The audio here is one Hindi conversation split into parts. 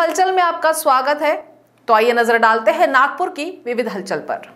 हलचल में आपका स्वागत है। तो आइए नज़र डालते हैं नागपुर की विविध हलचल पर।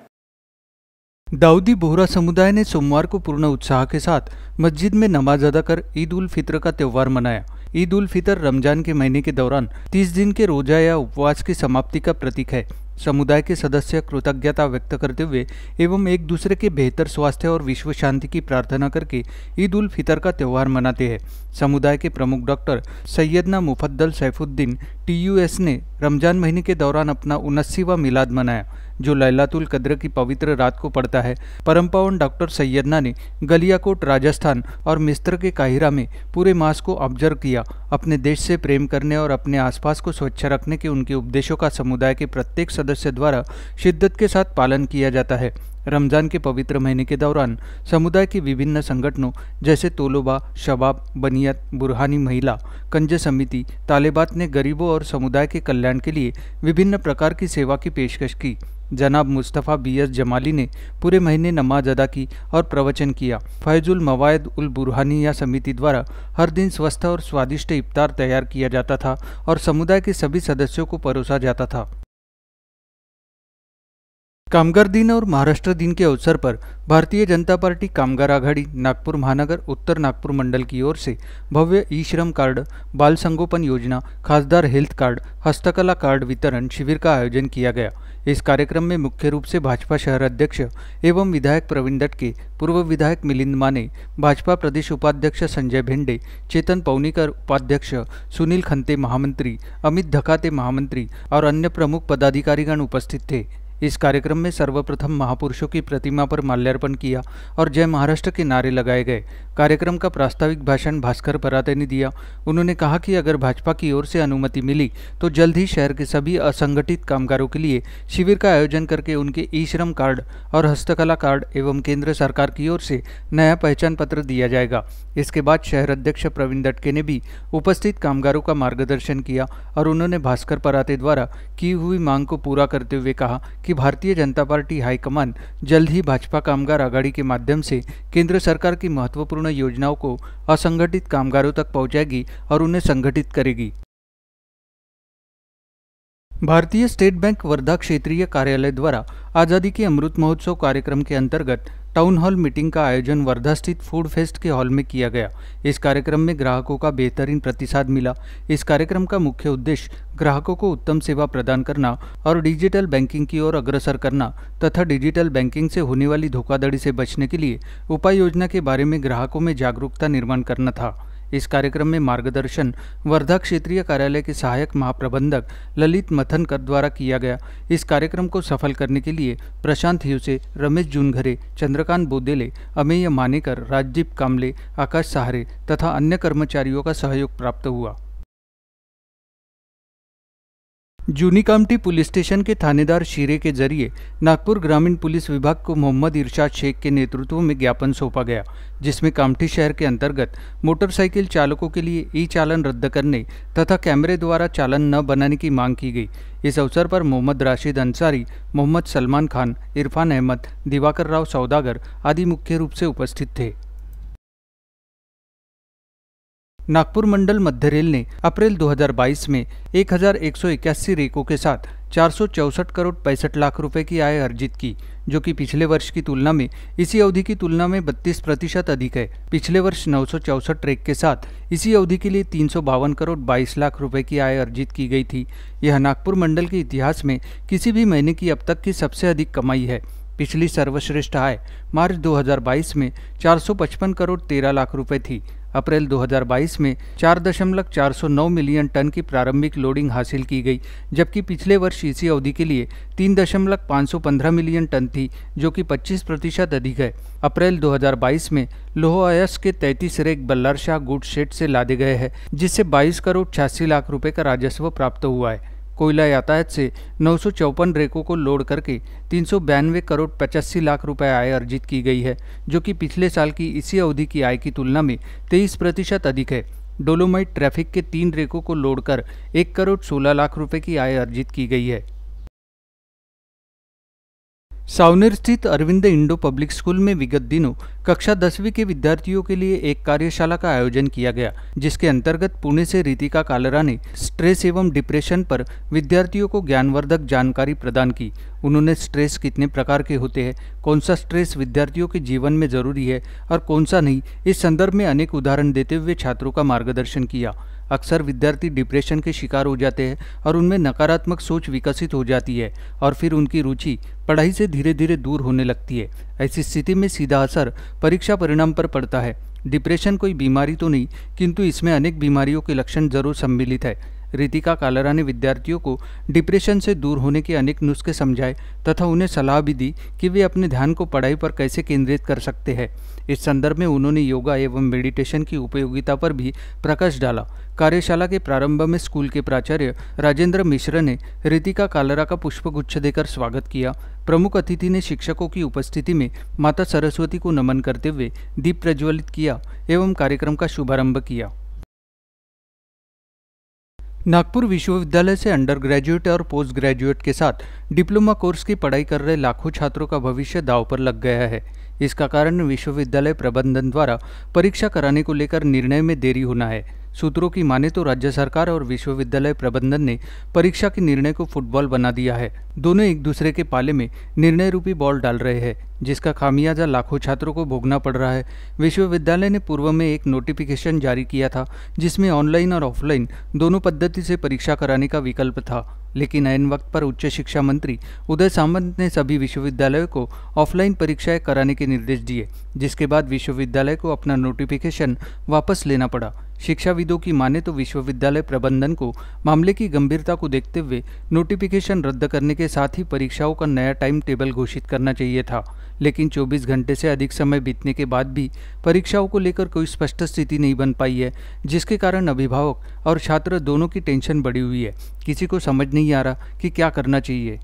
दाऊदी बोहरा समुदाय ने सोमवार को पूर्ण उत्साह के साथ मस्जिद में नमाज़ अदा कर ईद उल फित्र का त्यौहार मनाया। ईद उल फितर रमज़ान के महीने के दौरान 30 दिन के रोजा या उपवास की समाप्ति का प्रतीक है। समुदाय के सदस्य कृतज्ञता व्यक्त करते हुए एवं एक दूसरे के बेहतर स्वास्थ्य और विश्व शांति की प्रार्थना करके ईद उल फितर का त्यौहार मनाते हैं। समुदाय के प्रमुख डॉक्टर सैयदना मुफद्दल सैफुद्दीन टीयूएस ने रमज़ान महीने के दौरान अपना उन्सीवा मिलाद मनाया, जो लैलातुल कद्र की पवित्र रात को पड़ता है। परम पावन डॉक्टर सैयदना ने गलियाकोट, राजस्थान और मिस्र के काहिरा में पूरे मास को ऑब्ज़र्व किया। अपने देश से प्रेम करने और अपने आसपास को स्वच्छ रखने के उनके उपदेशों का समुदाय के प्रत्येक सदस्य द्वारा शिद्दत के साथ पालन किया जाता है। रमज़ान के पवित्र महीने के दौरान समुदाय के विभिन्न संगठनों, जैसे तोलोबा, शबाब, बनियत, बुरहानी महिला, कंज समिति, तालिबात ने गरीबों और समुदाय के कल्याण के लिए विभिन्न प्रकार की सेवा की पेशकश की। जनाब मुस्तफ़ा बी एस जमाली ने पूरे महीने नमाज़ अदा की और प्रवचन किया। फैजुल मवायद उल बुरहानिया समिति द्वारा हर दिन स्वस्थ और स्वादिष्ट इफ्तार तैयार किया जाता था और समुदाय के सभी सदस्यों को परोसा जाता था। कामगार दिन और महाराष्ट्र दिन के अवसर पर भारतीय जनता पार्टी कामगार आघाड़ी, नागपुर महानगर, उत्तर नागपुर मंडल की ओर से भव्य ई श्रम कार्ड, बाल संगोपन योजना, खासदार हेल्थ कार्ड, हस्तकला कार्ड वितरण शिविर का आयोजन किया गया। इस कार्यक्रम में मुख्य रूप से भाजपा शहर अध्यक्ष एवं विधायक प्रवीण दटके पूर्व विधायक मिलिंद माने, भाजपा प्रदेश उपाध्यक्ष संजय भेंडे, चेतन पौनीकर उपाध्यक्ष सुनील खंते महामंत्री, अमित धकाते महामंत्री और अन्य प्रमुख पदाधिकारीगण उपस्थित थे। इस कार्यक्रम में सर्वप्रथम महापुरुषों की प्रतिमा पर माल्यार्पण किया और जय महाराष्ट्र के नारे लगाए गए। कार्यक्रम का प्रास्ताविक भाषण भास्कर पराते ने दिया। उन्होंने कहा कि अगर भाजपा की ओर से अनुमति मिली तो जल्द ही शहर के सभी असंगठित कामगारों के लिए शिविर का आयोजन करके उनके ई श्रम कार्ड और हस्तकला कार्ड एवं केंद्र सरकार की ओर से नया पहचान पत्र दिया जाएगा। इसके बाद शहर अध्यक्ष प्रवीण दटके ने भी उपस्थित कामगारों का मार्गदर्शन किया और उन्होंने भास्कर पराते द्वारा की हुई मांग को पूरा करते हुए कहा कि भारतीय जनता पार्टी हाईकमान जल्द ही भाजपा कामगार आघाड़ी के माध्यम से केंद्र सरकार की महत्वपूर्ण योजनाओं को असंगठित कामगारों तक पहुंचाएगी और उन्हें संगठित करेगी। भारतीय स्टेट बैंक वर्धा क्षेत्रीय कार्यालय द्वारा आज़ादी के अमृत महोत्सव कार्यक्रम के अंतर्गत टाउन हॉल मीटिंग का आयोजन वर्धा स्थित फ़ूड फेस्ट के हॉल में किया गया। इस कार्यक्रम में ग्राहकों का बेहतरीन प्रतिसाद मिला। इस कार्यक्रम का मुख्य उद्देश्य ग्राहकों को उत्तम सेवा प्रदान करना और डिजिटल बैंकिंग की ओर अग्रसर करना तथा डिजिटल बैंकिंग से होने वाली धोखाधड़ी से बचने के लिए उपाय योजना के बारे में ग्राहकों में जागरूकता निर्माण करना था। इस कार्यक्रम में मार्गदर्शन वर्धा क्षेत्रीय कार्यालय के सहायक महाप्रबंधक ललित मथनकर द्वारा किया गया। इस कार्यक्रम को सफल करने के लिए प्रशांत हिवसे रमेश जूनघरे, चंद्रकांत बोदेले, अमेय मानेकर राजदीप कामले, आकाश सहारे तथा अन्य कर्मचारियों का सहयोग प्राप्त हुआ। जूनी पुलिस स्टेशन के थानेदार शीरे के ज़रिए नागपुर ग्रामीण पुलिस विभाग को मोहम्मद इरशाद शेख के नेतृत्व में ज्ञापन सौंपा गया, जिसमें कामठी शहर के अंतर्गत मोटरसाइकिल चालकों के लिए ई चालन रद्द करने तथा कैमरे द्वारा चालन न बनाने की मांग की गई। इस अवसर पर मोहम्मद राशिद अंसारी, मोहम्मद सलमान खान, इरफान अहमद, दिवाकर राव सौदागर आदि मुख्य रूप से उपस्थित थे। नागपुर मंडल मध्य रेल ने अप्रैल 2022 में एक रेकों के साथ चार करोड़ पैंसठ लाख रुपए की आय अर्जित की, जो कि पिछले वर्ष की तुलना में इसी अवधि की तुलना में 32 प्रतिशत अधिक है। पिछले वर्ष नौ रेक के साथ इसी अवधि के लिए तीन सौ बावन करोड़ 22 लाख रुपए की आय अर्जित की गई थी। यह नागपुर मंडल के इतिहास में किसी भी महीने की अब तक की सबसे अधिक कमाई है। पिछली सर्वश्रेष्ठ आय मार्च 2022 में 455 करोड़ 13 लाख रुपए थी। अप्रैल 2022 में चार दशमलव चार सौ नौ मिलियन टन की प्रारंभिक लोडिंग हासिल की गई, जबकि पिछले वर्ष इसी अवधि के लिए तीन दशमलव पाँच सौ पंद्रह मिलियन टन थी, जो कि 25 प्रतिशत अधिक है। अप्रैल 2022 में लोह अयस के 33 रेक बल्लारशाह गुड शेड से लादे गए हैं, जिससे 22 करोड़ छियासी लाख रुपए का राजस्व प्राप्त हुआ है। कोयला यातायात से नौ रेकों को लोड करके तीन करोड़ पचासी लाख रुपए आय अर्जित की गई है, जो कि पिछले साल की इसी अवधि की आय की तुलना में तेईस प्रतिशत अधिक है। डोलोमाइट ट्रैफ़िक के तीन रेकों को लोड कर एक करोड़ सोलह लाख रुपए की आय अर्जित की गई है। सावनेर स्थित अरविंद इंडो पब्लिक स्कूल में विगत दिनों कक्षा दसवीं के विद्यार्थियों के लिए एक कार्यशाला का आयोजन किया गया, जिसके अंतर्गत पुणे से रितिका कालरा ने स्ट्रेस एवं डिप्रेशन पर विद्यार्थियों को ज्ञानवर्धक जानकारी प्रदान की। उन्होंने स्ट्रेस कितने प्रकार के होते हैं, कौन सा स्ट्रेस विद्यार्थियों के जीवन में ज़रूरी है और कौन सा नहीं, इस संदर्भ में अनेक उदाहरण देते हुए छात्रों का मार्गदर्शन किया। अक्सर विद्यार्थी डिप्रेशन के शिकार हो जाते हैं और उनमें नकारात्मक सोच विकसित हो जाती है और फिर उनकी रुचि पढ़ाई से धीरे धीरे दूर होने लगती है। ऐसी स्थिति में सीधा असर परीक्षा परिणाम पर पड़ता है। डिप्रेशन कोई बीमारी तो नहीं, किंतु इसमें अनेक बीमारियों के लक्षण ज़रूर सम्मिलित है। रितिका कालरा ने विद्यार्थियों को डिप्रेशन से दूर होने के अनेक नुस्खे समझाए तथा उन्हें सलाह भी दी कि वे अपने ध्यान को पढ़ाई पर कैसे केंद्रित कर सकते हैं। इस संदर्भ में उन्होंने योगा एवं मेडिटेशन की उपयोगिता पर भी प्रकाश डाला। कार्यशाला के प्रारंभ में स्कूल के प्राचार्य राजेंद्र मिश्र ने रितिका कालरा का पुष्पगुच्छ देकर स्वागत किया। प्रमुख अतिथि ने शिक्षकों की उपस्थिति में माता सरस्वती को नमन करते हुए दीप प्रज्वलित किया एवं कार्यक्रम का शुभारंभ किया। नागपुर विश्वविद्यालय से अंडर ग्रेजुएट और पोस्ट ग्रेजुएट के साथ डिप्लोमा कोर्स की पढ़ाई कर रहे लाखों छात्रों का भविष्य दाव पर लग गया है। इसका कारण विश्वविद्यालय प्रबंधन द्वारा परीक्षा कराने को लेकर निर्णय में देरी होना है। सूत्रों की माने तो राज्य सरकार और विश्वविद्यालय प्रबंधन ने परीक्षा के निर्णय को फुटबॉल बना दिया है। दोनों एक दूसरे के पाले में निर्णय रूपी बॉल डाल रहे हैं, जिसका खामियाजा लाखों छात्रों को भोगना पड़ रहा है। विश्वविद्यालय ने पूर्व में एक नोटिफिकेशन जारी किया था, जिसमें ऑनलाइन और ऑफलाइन दोनों पद्धति से परीक्षा कराने का विकल्प था। लेकिन ऐन वक्त पर उच्च शिक्षा मंत्री उदय सामंत ने सभी विश्वविद्यालयों को ऑफलाइन परीक्षाएँ कराने के निर्देश दिए, जिसके बाद विश्वविद्यालय को अपना नोटिफिकेशन वापस लेना पड़ा। शिक्षाविदों की माने तो विश्वविद्यालय प्रबंधन को मामले की गंभीरता को देखते हुए नोटिफिकेशन रद्द करने के साथ ही परीक्षाओं का नया टाइम टेबल घोषित करना चाहिए था। लेकिन 24 घंटे से अधिक समय बीतने के बाद भी परीक्षाओं को लेकर कोई स्पष्ट स्थिति नहीं बन पाई है, जिसके कारण अभिभावक और छात्र दोनों की टेंशन बढ़ी हुई है। किसी को समझ नहीं आ रहा कि क्या करना चाहिए।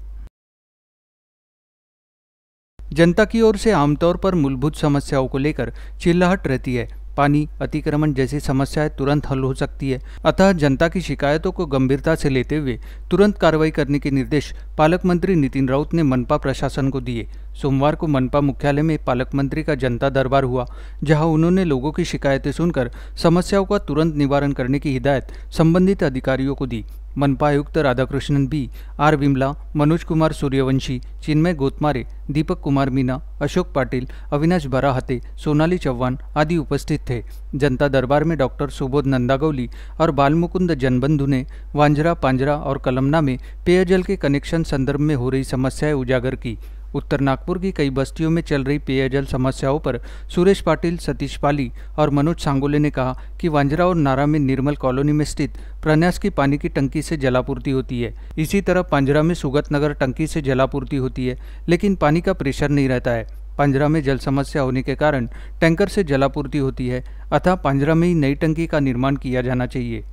जनता की ओर से आमतौर पर मूलभूत समस्याओं को लेकर चिल्लाहट रहती है। पानी अतिक्रमण जैसी समस्याएँ तुरंत हल हो सकती है। अतः जनता की शिकायतों को गंभीरता से लेते हुए तुरंत कार्रवाई करने के निर्देश पालक मंत्री नितिन राउत ने मनपा प्रशासन को दिए। सोमवार को मनपा मुख्यालय में पालक मंत्री का जनता दरबार हुआ, जहाँ उन्होंने लोगों की शिकायतें सुनकर समस्याओं का तुरंत निवारण करने की हिदायत संबंधित अधिकारियों को दी। मनपा आयुक्त राधाकृष्णन बी, आर विमला मनोज कुमार सूर्यवंशी, चिन्मय गोतमारे, दीपक कुमार मीना, अशोक पाटिल, अविनाश बराहते, सोनाली चौहान आदि उपस्थित थे. जनता दरबार में डॉक्टर सुबोध नंदागौली और बालमुकुंद जनबंधु ने वांजरा पांजरा और कलमना में पेयजल के कनेक्शन संदर्भ में हो रही समस्याएँ उजागर की। उत्तर नागपुर की कई बस्तियों में चल रही पेयजल समस्याओं पर सुरेश पाटिल, सतीश पाली और मनोज सांगोले ने कहा कि वांजरा और नारा में निर्मल कॉलोनी में स्थित प्रन्यास की पानी की टंकी से जलापूर्ति होती है। इसी तरह पंजरा में सुगत नगर टंकी से जलापूर्ति होती है, लेकिन पानी का प्रेशर नहीं रहता है। पांजरा में जल समस्या होने के कारण टैंकर से जलापूर्ति होती है, अतः पांजरा में ही नई टंकी का निर्माण किया जाना चाहिए।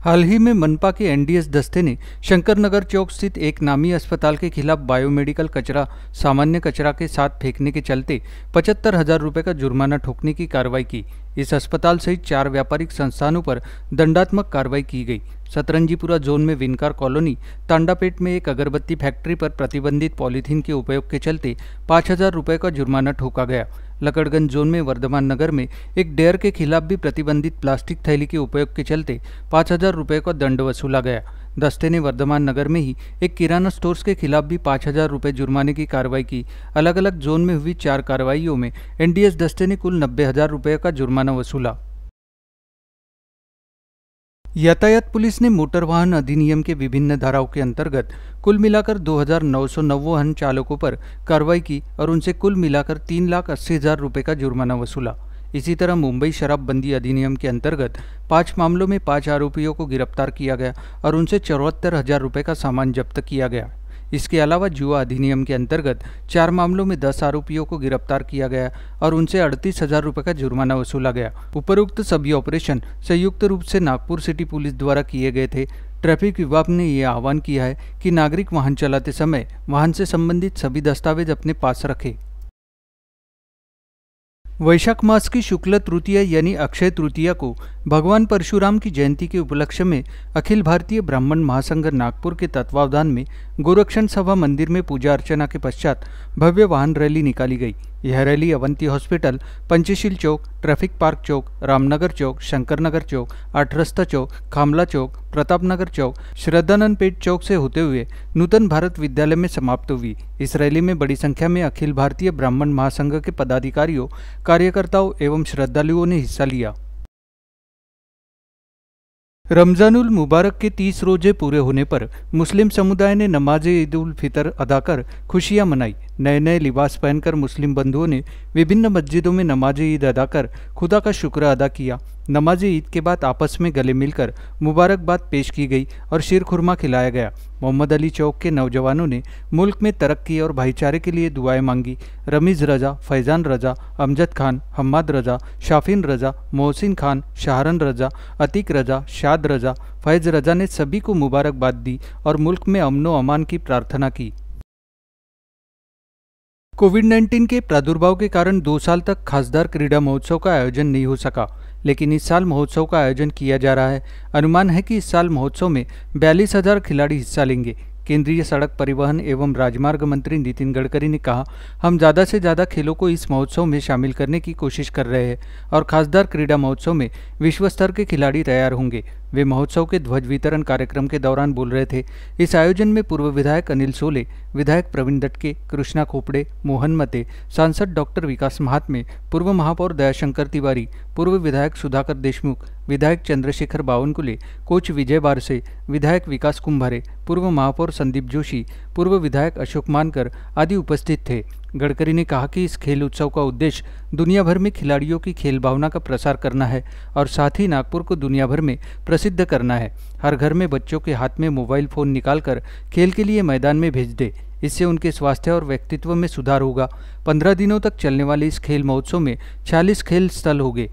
हाल ही में मनपा के एनडीएस दस्ते ने शंकरनगर चौक स्थित एक नामी अस्पताल के खिलाफ बायोमेडिकल कचरा, सामान्य कचरा के साथ फेंकने के चलते पचहत्तर हज़ार रुपये का जुर्माना ठोकने की कार्रवाई की। इस अस्पताल सहित चार व्यापारिक संस्थानों पर दंडात्मक कार्रवाई की गई। सतरंजीपुरा जोन में विनकार कॉलोनी, तांडापेट में एक अगरबत्ती फैक्ट्री पर प्रतिबंधित पॉलीथीन के उपयोग के चलते पाँच हज़ार रुपये का जुर्माना ठोका गया। लकड़गंज जोन में वर्धमान नगर में एक डेयर के खिलाफ भी प्रतिबंधित प्लास्टिक थैली के उपयोग के चलते पाँच हज़ार रुपये का दंड वसूला गया। दस्ते ने वर्धमान नगर में ही एक किराना स्टोर्स के खिलाफ भी पाँच हज़ार रुपये जुर्माने की कार्रवाई की। अलग अलग जोन में हुई चार कार्रवाइयों में एनडीएस दस्ते ने कुल नब्बे हज़ार रुपये का जुर्माना वसूला। यातायात पुलिस ने मोटर वाहन अधिनियम के विभिन्न धाराओं के अंतर्गत कुल मिलाकर दो हज़ार चालकों पर कार्रवाई की और उनसे कुल मिलाकर तीन लाख अस्सी हज़ार रुपये का जुर्माना वसूला। इसी तरह मुंबई शराबबंदी अधिनियम के अंतर्गत पाँच मामलों में पाँच आरोपियों को गिरफ़्तार किया गया और उनसे चौहत्तर हज़ार रुपये का सामान जब्त किया गया। इसके अलावा जुआ अधिनियम के अंतर्गत चार मामलों में दस आरोपियों को गिरफ़्तार किया गया और उनसे अड़तीस हज़ार रूपए का जुर्माना वसूला गया। उपरोक्त सभी ऑपरेशन संयुक्त रूप से नागपुर सिटी पुलिस द्वारा किए गए थे। ट्रैफ़िक विभाग ने यह आह्वान किया है कि नागरिक वाहन चलाते समय वाहन से संबंधित सभी दस्तावेज़ अपने पास रखें। वैशाख मास की शुक्ल तृतीय यानी अक्षय तृतीया को भगवान परशुराम की जयंती के उपलक्ष्य में अखिल भारतीय ब्राह्मण महासंघ नागपुर के तत्वावधान में गोरक्षण सभा मंदिर में पूजा अर्चना के पश्चात भव्य वाहन रैली निकाली गई। यह rally Avanti hospital, Panchsheel Chowk, traffic park Chowk, Ramnagar Chowk, Shankarnagar Chowk, Athrasta Chowk, Khamla Chowk, Pratapnagar चौक श्रद्धानंद पेट चौक से होते हुए नूतन भारत विद्यालय में समाप्त हुई। इस रैली में बड़ी संख्या में अखिल भारतीय ब्राह्मण महासंघ के पदाधिकारियों, कार्यकर्ताओं एवं श्रद्धालुओं ने हिस्सा लिया। रमजानुल मुबारक के तीस रोज़े पूरे होने पर मुस्लिम समुदाय ने नमाज़ ईद उल फितर अदा कर खुशियाँ मनाई। नए नए लिबास पहनकर मुस्लिम बंधुओं ने विभिन्न मस्जिदों में नमाज़ ईद अदा कर खुदा का शुक्र अदा किया। नमाज़ ईद के बाद आपस में गले मिलकर मुबारकबाद पेश की गई और शीर खुरमा खिलाया गया। मोहम्मद अली चौक के नौजवानों ने मुल्क में तरक्की और भाईचारे के लिए दुआएँ मांगी। रमीज़ रजा, फैज़ान रजा, अमजद खान, हम्माद रजा, शाफिन रजा, मोहसिन खान, शाहरन रजा, अतीक रजा, शाद रजा, फैज़ रजा ने सभी को मुबारकबाद दी और मुल्क में अमनो अमान की प्रार्थना की। कोविड 19 के प्रादुर्भाव के कारण दो साल तक खासदार क्रीड़ा महोत्सव का आयोजन नहीं हो सका। लेकिन इस साल महोत्सव का आयोजन किया जा रहा है। अनुमान है कि इस साल महोत्सव में बयालीस हज़ार खिलाड़ी हिस्सा लेंगे। केंद्रीय सड़क परिवहन एवं राजमार्ग मंत्री नितिन गडकरी ने कहा, हम ज़्यादा से ज़्यादा खेलों को इस महोत्सव में शामिल करने की कोशिश कर रहे हैं और खासदार क्रीड़ा महोत्सव में विश्व स्तर के खिलाड़ी तैयार होंगे। वे महोत्सव के ध्वज वितरण कार्यक्रम के दौरान बोल रहे थे। इस आयोजन में पूर्व विधायक अनिल सोले विधायक प्रवीण दटके, कृष्णा खोपड़े, मोहन मते, सांसद डॉक्टर विकास महात्मे, पूर्व महापौर दयाशंकर तिवारी, पूर्व विधायक सुधाकर देशमुख, विधायक चंद्रशेखर बावनकुले, कोच विजय बारसे, विधायक विकास कुंभारे, पूर्व महापौर संदीप जोशी, पूर्व विधायक अशोक मानकर आदि उपस्थित थे। गडकरी ने कहा कि इस खेल उत्सव का उद्देश्य दुनिया भर में खिलाड़ियों की खेल भावना का प्रसार करना है और साथ ही नागपुर को दुनिया भर में प्रसिद्ध करना है। हर घर में बच्चों के हाथ में मोबाइल फ़ोन निकालकर खेल के लिए मैदान में भेज दे। इससे उनके स्वास्थ्य और व्यक्तित्व में सुधार होगा। पंद्रह दिनों तक चलने वाले इस खेल महोत्सव में छियालीस खेल स्थल होंगे।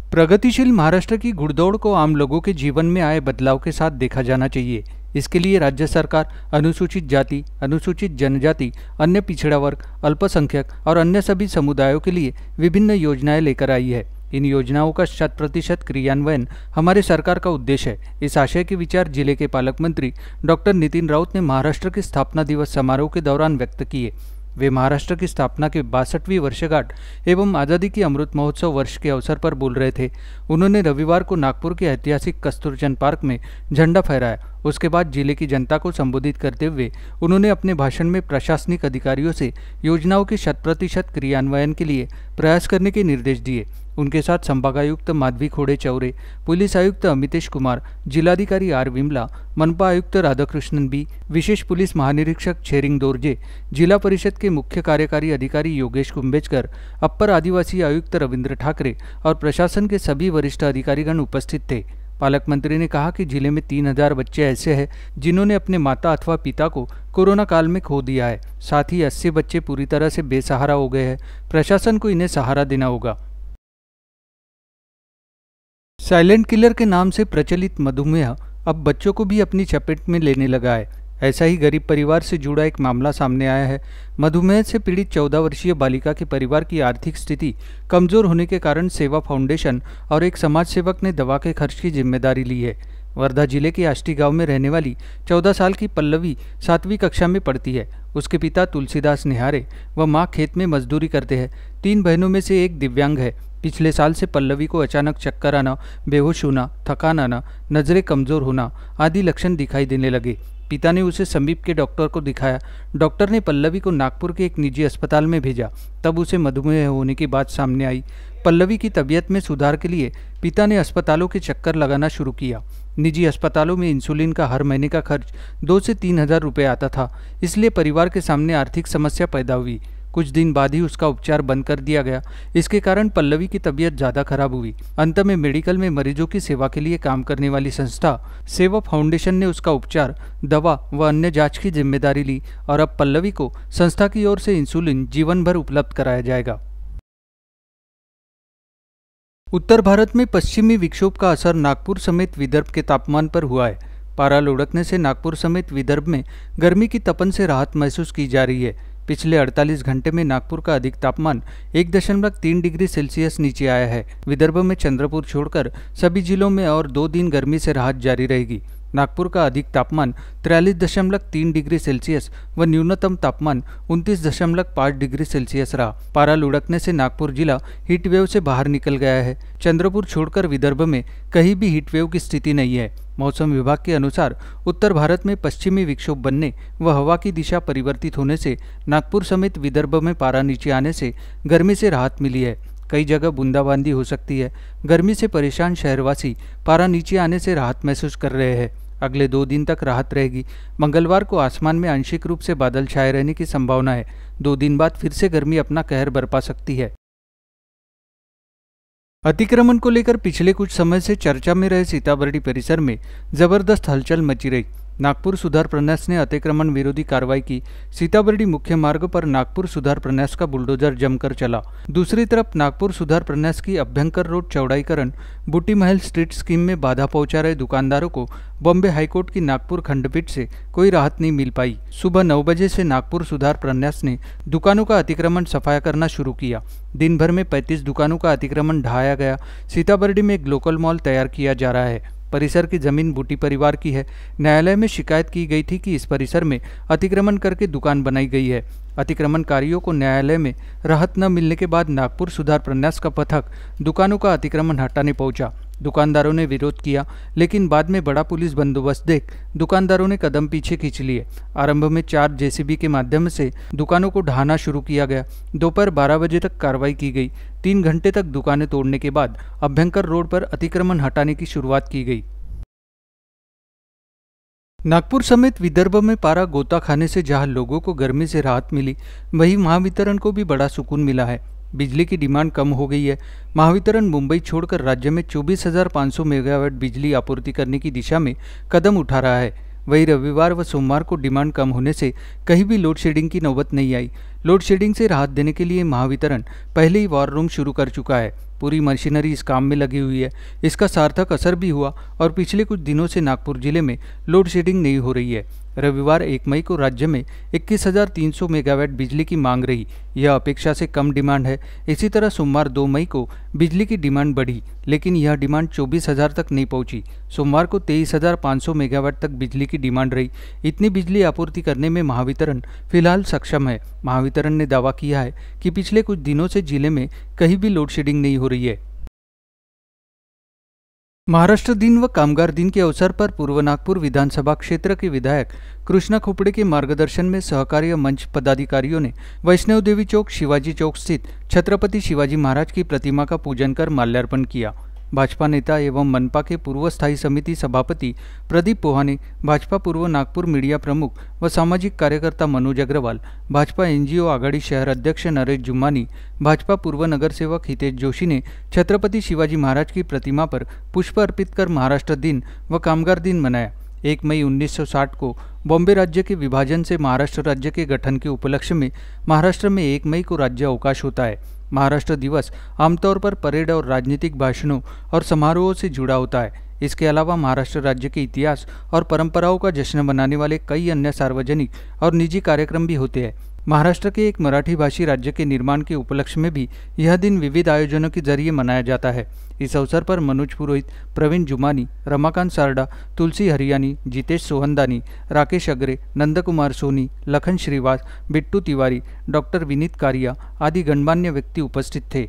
प्रगतिशील महाराष्ट्र की घुड़दौड़ को आम लोगों के जीवन में आए बदलाव के साथ देखा जाना चाहिए। इसके लिए राज्य सरकार, अनुसूचित जाति, अनुसूचित जनजाति, अन्य पिछड़ा वर्ग, अल्पसंख्यक और अन्य सभी समुदायों के लिए विभिन्न योजनाएँ लेकर आई है। इन योजनाओं का शत प्रतिशत क्रियान्वयन हमारे सरकार का उद्देश्य है। इस आशय के विचार ज़िले के पालक मंत्री डॉक्टर नितिन राउत ने महाराष्ट्र के स्थापना दिवस समारोह के दौरान व्यक्त किए। वे महाराष्ट्र की स्थापना के बासठवीं वर्षगांठ एवं आज़ादी की अमृत महोत्सव वर्ष के अवसर पर बोल रहे थे। उन्होंने रविवार को नागपुर के ऐतिहासिक कस्तूरचंद पार्क में झंडा फहराया। उसके बाद ज़िले की जनता को संबोधित करते हुए उन्होंने अपने भाषण में प्रशासनिक अधिकारियों से योजनाओं के शत प्रतिशत क्रियान्वयन के लिए प्रयास करने के निर्देश दिए। उनके साथ संभागायुक्त माधवी खोड़े चौरे, पुलिस आयुक्त अमितेश कुमार, जिलाधिकारी आर विमला, मनपा आयुक्त राधाकृष्णन बी, विशेष पुलिस महानिरीक्षक छेरिंग दोरजे, जिला परिषद के मुख्य कार्यकारी अधिकारी योगेश कुंभेजकर अपर आदिवासी आयुक्त रविंद्र ठाकरे और प्रशासन के सभी वरिष्ठ अधिकारीगण उपस्थित थे। पालक मंत्री ने कहा कि ज़िले में तीन हज़ार बच्चे ऐसे हैं जिन्होंने अपने माता अथवा पिता को कोरोना काल में खो दिया है। साथ ही अस्सी बच्चे पूरी तरह से बेसहारा हो गए हैं। प्रशासन को इन्हें सहारा देना होगा। साइलेंट किलर के नाम से प्रचलित मधुमेह अब बच्चों को भी अपनी चपेट में लेने लगा है। ऐसा ही गरीब परिवार से जुड़ा एक मामला सामने आया है। मधुमेह से पीड़ित चौदह वर्षीय बालिका के परिवार की आर्थिक स्थिति कमज़ोर होने के कारण सेवा फाउंडेशन और एक समाज सेवक ने दवा के खर्च की ज़िम्मेदारी ली है। वर्धा ज़िले के आष्टी गाँव में रहने वाली चौदह साल की पल्लवी सातवीं कक्षा में पढ़ती है। उसके पिता तुलसीदास निहारे व माँ खेत में मजदूरी करते हैं। तीन बहनों में से एक दिव्यांग है। पिछले साल से पल्लवी को अचानक चक्कर आना, बेहोश होना, थकान आना, नज़रें कमज़ोर होना आदि लक्षण दिखाई देने लगे। पिता ने उसे समीप के डॉक्टर को दिखाया। डॉक्टर ने पल्लवी को नागपुर के एक निजी अस्पताल में भेजा। तब उसे मधुमेह होने की बात सामने आई। पल्लवी की तबीयत में सुधार के लिए पिता ने अस्पतालों के चक्कर लगाना शुरू किया। निजी अस्पतालों में इंसुलिन का हर महीने का खर्च दो से तीन हज़ार रुपये आता था, इसलिए परिवार के सामने आर्थिक समस्या पैदा हुई। कुछ दिन बाद ही उसका उपचार बंद कर दिया गया। इसके कारण पल्लवी की तबीयत ज़्यादा खराब हुई। अंत में मेडिकल में मरीजों की सेवा के लिए काम करने वाली संस्था सेवा फाउंडेशन ने उसका उपचार, दवा व अन्य जाँच की ज़िम्मेदारी ली और अब पल्लवी को संस्था की ओर से इंसुलिन जीवन भर उपलब्ध कराया जाएगा। उत्तर भारत में पश्चिमी विक्षोभ का असर नागपुर समेत विदर्भ के तापमान पर हुआ है। पारा लुढ़कने से नागपुर समेत विदर्भ में गर्मी की तपन से राहत महसूस की जा रही है। पिछले 48 घंटे में नागपुर का अधिक तापमान एक दशमलव तीन डिग्री सेल्सियस नीचे आया है। विदर्भ में चंद्रपुर छोड़कर सभी जिलों में और दो दिन गर्मी से राहत जारी रहेगी। नागपुर का अधिक तापमान तिरालीस दशमलव तीन डिग्री सेल्सियस व न्यूनतम तापमान उनतीस दशमलव पाँच डिग्री सेल्सियस रहा। पारा लुढ़कने से नागपुर जिला हीटवेव से बाहर निकल गया है। चंद्रपुर छोड़कर विदर्भ में कहीं भी हीटवेव की स्थिति नहीं है। मौसम विभाग के अनुसार उत्तर भारत में पश्चिमी विक्षोभ बनने व हवा की दिशा परिवर्तित होने से नागपुर समेत विदर्भ में पारा नीचे आने से गर्मी से राहत मिली है। कई जगह बूंदाबांदी हो सकती है। गर्मी से परेशान शहरवासी पारा नीचे आने से राहत महसूस कर रहे हैं। अगले दो दिन तक राहत रहेगी। मंगलवार को आसमान में आंशिक रूप से बादल छाए रहने की संभावना है। दो दिन बाद फिर से गर्मी अपना कहर बरपा सकती है। अतिक्रमण को लेकर पिछले कुछ समय से चर्चा में रहे सीताबर्डी परिसर में ज़बरदस्त हलचल मची रही। नागपुर सुधार प्रन्यास ने अतिक्रमण विरोधी कार्रवाई की। सीताबर्डी मुख्य मार्ग पर नागपुर सुधार प्रन्यास का बुलडोजर जमकर चला। दूसरी तरफ़ नागपुर सुधार प्रन्यास की अभ्यंकर रोड चौड़ाईकरण बूटी महल स्ट्रीट स्कीम में बाधा पहुँचा रहे दुकानदारों को बॉम्बे हाईकोर्ट की नागपुर खंडपीठ से कोई राहत नहीं मिल पाई। सुबह नौ बजे से नागपुर सुधार प्रन्यास ने दुकानों का अतिक्रमण सफाया करना शुरू किया। दिन भर में 35 दुकानों का अतिक्रमण ढहाया गया। सीताबर्डी में एक ग्लोकल मॉल तैयार किया जा रहा है। परिसर की ज़मीन बूटी परिवार की है। न्यायालय में शिकायत की गई थी कि इस परिसर में अतिक्रमण करके दुकान बनाई गई है। अतिक्रमणकारियों को न्यायालय में राहत न मिलने के बाद नागपुर सुधार प्रन्यास का पथक दुकानों का अतिक्रमण हटाने पहुँचा। दुकानदारों ने विरोध किया, लेकिन बाद में बड़ा पुलिस बंदोबस्त देख, दुकानदारों ने कदम पीछे खींच लिए। आरंभ में चार जेसीबी के माध्यम से दुकानों को ढहाना शुरू किया गया। दोपहर बारह बजे तक कार्रवाई की गई। तीन घंटे तक दुकानें तोड़ने के बाद अभ्यंकर रोड पर अतिक्रमण हटाने की शुरुआत की गई। नागपुर समेत विदर्भ में पारा गोता खाने से जहाँ लोगों को गर्मी से राहत मिली, वहीं महावितरण को भी बड़ा सुकून मिला है। बिजली की डिमांड कम हो गई है। महावितरण मुंबई छोड़कर राज्य में चौबीस हज़ार पाँच सौ मेगावाट बिजली आपूर्ति करने की दिशा में कदम उठा रहा है। वही रविवार व सोमवार को डिमांड कम होने से कहीं भी लोड शेडिंग की नौबत नहीं आई। लोड शेडिंग से राहत देने के लिए महावितरण पहले ही वॉर रूम शुरू कर चुका है। पूरी मशीनरी इस काम में लगी हुई है। इसका सार्थक असर भी हुआ और पिछले कुछ दिनों से नागपुर ज़िले में लोड शेडिंग नहीं हो रही है। रविवार एक मई को राज्य में 21,300 मेगावाट बिजली की मांग रही। यह अपेक्षा से कम डिमांड है। इसी तरह सोमवार 2 मई को बिजली की डिमांड बढ़ी लेकिन यह डिमांड 24,000 तक नहीं पहुँची। सोमवार को 23,500 मेगावाट तक बिजली की डिमांड रही। इतनी बिजली आपूर्ति करने में महावितरण फ़िलहाल सक्षम है। महावितरण ने दावा किया है कि पिछले कुछ दिनों से ज़िले में कहीं भी लोड शेडिंग नहीं हो रही है। महाराष्ट्र दिन व कामगार दिन के अवसर पर पूर्व नागपुर विधानसभा क्षेत्र के विधायक कृष्णा खोपड़े के मार्गदर्शन में सहकार्य मंच पदाधिकारियों ने वैष्णव देवी चौक, शिवाजी चौक स्थित छत्रपति शिवाजी महाराज की प्रतिमा का पूजन कर माल्यार्पण किया। भाजपा नेता एवं मनपा के पूर्व स्थायी समिति सभापति प्रदीप पोहाने भाजपा पूर्व नागपुर मीडिया प्रमुख व सामाजिक कार्यकर्ता मनोज अग्रवाल, भाजपा एनजीओ आघाड़ी शहर अध्यक्ष नरेश जुम्मानी, भाजपा पूर्व नगरसेवक हितेश जोशी ने छत्रपति शिवाजी महाराज की प्रतिमा पर पुष्प अर्पित कर महाराष्ट्र दिन व कामगार दिन मनाया। एक मई 1960 को बॉम्बे राज्य के विभाजन से महाराष्ट्र राज्य के गठन के उपलक्ष्य में महाराष्ट्र में एक मई को राज्य अवकाश होता है। महाराष्ट्र दिवस आमतौर पर परेड और राजनीतिक भाषणों और समारोहों से जुड़ा होता है। इसके अलावा महाराष्ट्र राज्य के इतिहास और परंपराओं का जश्न मनाने वाले कई अन्य सार्वजनिक और निजी कार्यक्रम भी होते हैं। महाराष्ट्र के एक मराठी भाषी राज्य के निर्माण के उपलक्ष्य में भी यह दिन विविध आयोजनों के ज़रिए मनाया जाता है। इस अवसर पर मनोज पुरोहित, प्रवीण जुमानी, रमाकांत सारडा, तुलसी हरियाणी, जितेश सोहंदानी राकेश अग्रे, नंदकुमार सोनी, लखन श्रीवास, बिट्टू तिवारी, डॉक्टर विनीत कारिया आदि गणमान्य व्यक्ति उपस्थित थे।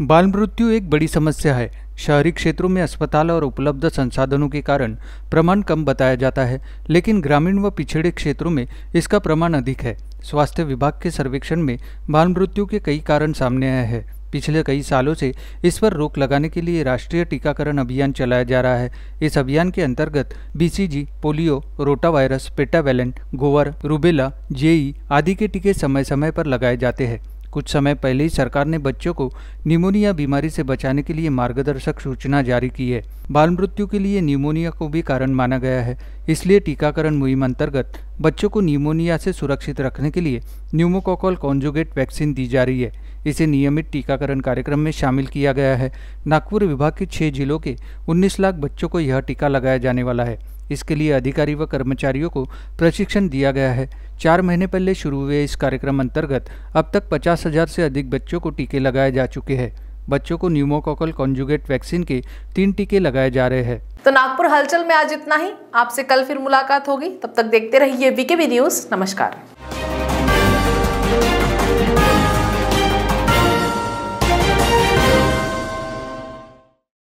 बाल मृत्यु एक बड़ी समस्या है। शहरी क्षेत्रों में अस्पताल और उपलब्ध संसाधनों के कारण प्रमाण कम बताया जाता है, लेकिन ग्रामीण व पिछड़े क्षेत्रों में इसका प्रमाण अधिक है। स्वास्थ्य विभाग के सर्वेक्षण में बाल मृत्यु के कई कारण सामने आए हैं। पिछले कई सालों से इस पर रोक लगाने के लिए राष्ट्रीय टीकाकरण अभियान चलाया जा रहा है। इस अभियान के अंतर्गत BCG, polio rota virus pentavalent, गोवर, रूबेला, जेई आदि के टीके समय समय पर लगाए जाते हैं। कुछ समय पहले ही सरकार ने बच्चों को निमोनिया बीमारी से बचाने के लिए मार्गदर्शक सूचना जारी की है। बाल मृत्यु के लिए निमोनिया को भी कारण माना गया है। इसलिए टीकाकरण मुहिम अंतर्गत बच्चों को निमोनिया से सुरक्षित रखने के लिए न्यूमोकोकल कॉन्जुगेट वैक्सीन दी जा रही है। इसे नियमित टीकाकरण कार्यक्रम में शामिल किया गया है। नागपुर विभाग के छह जिलों के 19 लाख बच्चों को यह टीका लगाया जाने वाला है। इसके लिए अधिकारी व कर्मचारियों को प्रशिक्षण दिया गया है। चार महीने पहले शुरू हुए इस कार्यक्रम अंतर्गत अब तक पचास हज़ार से अधिक बच्चों को टीके लगाए जा चुके हैं। बच्चों को न्यूमोकोकल कॉन्जुगेट वैक्सीन के तीन टीके लगाए जा रहे हैं। तो नागपुर हलचल में आज इतना ही। आपसे कल फिर मुलाकात होगी। तब तक देखते रहिए वीकेबी न्यूज़ नमस्कार।